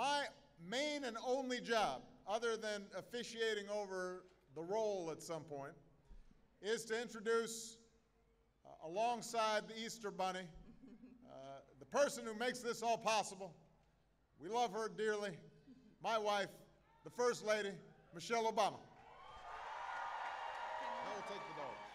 my main and only job, other than officiating over the roll at some point, is to introduce, uh, alongside the Easter Bunny, uh, the person who makes this all possible. We love her dearly. My wife, the First Lady, Michelle Obama. I will take the dogs.